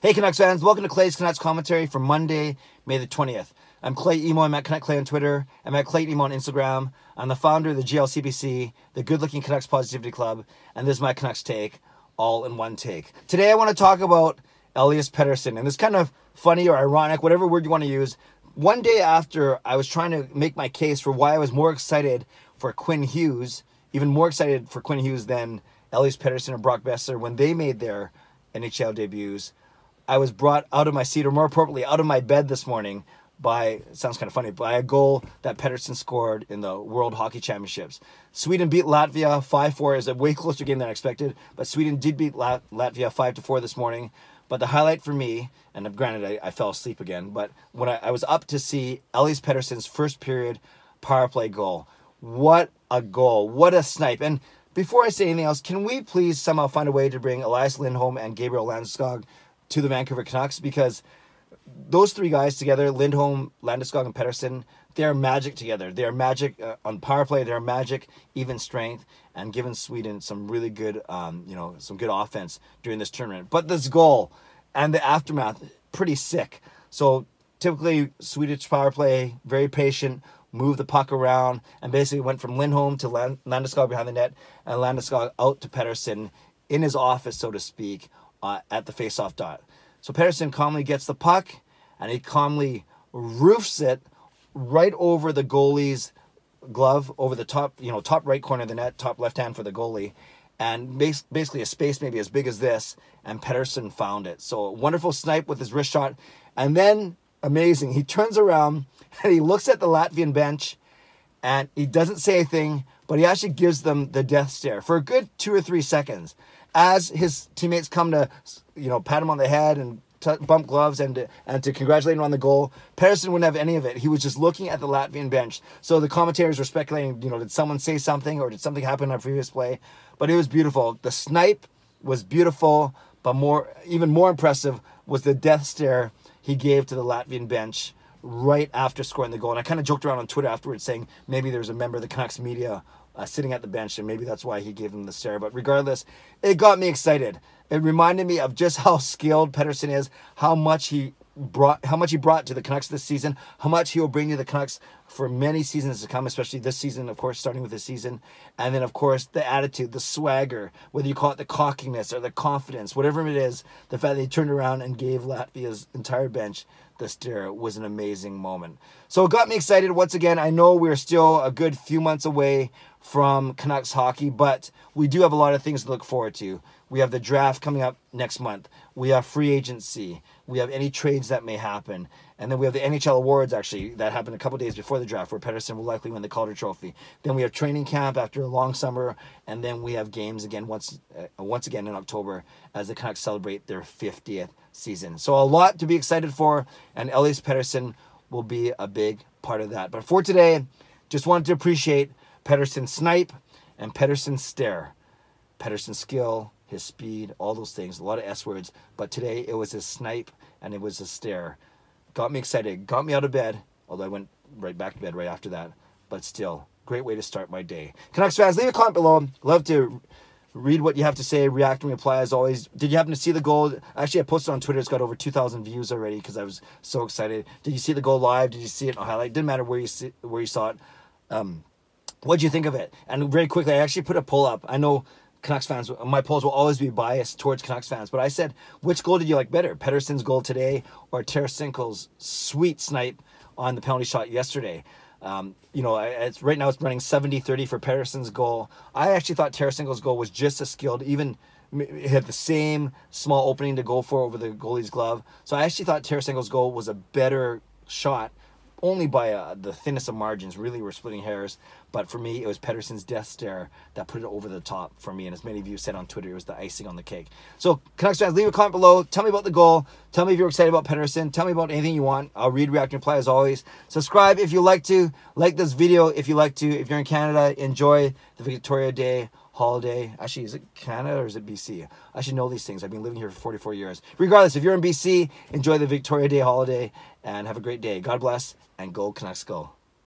Hey Canucks fans, welcome to Clay's Canucks commentary for Monday, May the 20th. I'm Clay Imoo, I'm at Canuck Clay on Twitter, I'm at Clay Imoo on Instagram. I'm the founder of the GLCPC, the Good Looking Canucks Positivity Club, and this is my Canucks take, all in one take. Today I want to talk about Elias Pettersson, and it's kind of funny or ironic, whatever word you want to use. One day after I was trying to make my case for why I was more excited for Quinn Hughes, even more excited for Quinn Hughes than Elias Pettersson or Brock Boeser when they made their NHL debuts, I was brought out of my seat, or more appropriately, out of my bed this morning by sounds kind of funny by a goal that Pettersson scored in the World Hockey Championships. Sweden beat Latvia 5-4 is a way closer game than I expected, but Sweden did beat Lat- Latvia 5-4 this morning. But the highlight for me, and granted I, I fell asleep again, but when I, I was up to see Elias Pettersson's first period power play goal. What a goal. What a snipe. And before I say anything else, can we please somehow find a way to bring Elias Lindholm and Gabriel Landeskog to the Vancouver Canucks because those three guys together, Lindholm, Landeskog, and Pettersson, they're magic together. They're magic uh, on power play. They're magic, even strength, and given Sweden some really good, um, you know, some good offense during this tournament. But this goal and the aftermath, pretty sick. So typically Swedish power play, very patient, move the puck around, and basically went from Lindholm to Landeskog behind the net, and Landeskog out to Pettersson in his office, so to speak, uh, at the faceoff dot. So Pettersson calmly gets the puck and he calmly roofs it right over the goalie's glove, over the top, you know, top right corner of the net, top left hand for the goalie, and basically a space maybe as big as this. And Pettersson found it. So wonderful snipe with his wrist shot, and then amazing. He turns around and he looks at the Latvian bench, and he doesn't say anything, but he actually gives them the death stare for a good two or three seconds as his teammates come to, you know, pat him on the head and t- bump gloves and to, and to congratulate him on the goal, Pettersson wouldn't have any of it. He was just looking at the Latvian bench. So the commentators were speculating, you know, did someone say something or did something happen on a previous play? But it was beautiful. The snipe was beautiful, but more, even more impressive was the death stare he gave to the Latvian bench right after scoring the goal. And I kind of joked around on Twitter afterwards saying maybe there's a member of the Canucks media uh, sitting at the bench, and maybe that's why he gave him the stare. But regardless, it got me excited. It reminded me of just how skilled Pettersson is, how much he brought, how much he brought to the Canucks this season, how much he will bring to the Canucks for many seasons to come, especially this season, of course, starting with this season, and then of course the attitude, the swagger, whether you call it the cockiness or the confidence, whatever it is, the fact that he turned around and gave Latvia's entire bench the stare was an amazing moment. So it got me excited once again. I know we're still a good few months away from Canucks hockey, but we do have a lot of things to look forward to. We have the draft coming up next month. We have free agency. We have any trades that may happen. And then we have the NHL awards actually that happened a couple days before the draft where Pettersson will likely win the Calder Trophy. Then we have training camp after a long summer, and then we have games again once uh, once again in October as the Canucks celebrate their 50th season. So a lot to be excited for, and Elias Pettersson will be a big part of that. But for today, just wanted to appreciate Pettersson snipe and Pettersson stare. Pettersson skill, his speed, all those things, a lot of S words. But today it was a snipe and it was a stare. Got me excited, got me out of bed, although I went right back to bed right after that. But still, great way to start my day. Canucks fans, leave a comment below. Love to read what you have to say, react and reply as always. Did you happen to see the goal? Actually, I posted on Twitter. It's got over 2,000 views already because I was so excited. Did you see the goal live? Did you see it on highlight? Didn't matter where you see, where you saw it. Um, what do you think of it? And very quickly, I actually put a poll up. I know Canucks fans, my polls will always be biased towards Canucks fans, but I said, which goal did you like better, Pettersson's goal today or Tarasenko's sweet snipe on the penalty shot yesterday? Um, you know, it's right now it's running 70-30 for Pettersson's goal. I actually thought Tarasenko's goal was just as skilled, even had the same small opening to go for over the goalie's glove. So I actually thought Tarasenko's goal was a better shot only by uh, the thinnest of margins. Really, we're splitting hairs. But for me, it was Pettersson's death stare that put it over the top for me. And as many of you said on Twitter, it was the icing on the cake. So, Canucks fans, leave a comment below. Tell me about the goal. Tell me if you're excited about Pettersson. Tell me about anything you want. I'll read, react, and reply as always. Subscribe if you like to. Like this video if you like to. If you're in Canada, enjoy the Victoria Day holiday. Actually, is it Canada or is it BC? I should know these things. I've been living here for 44 years. Regardless, if you're in BC, enjoy the Victoria Day holiday and have a great day. God bless and go Canucks go.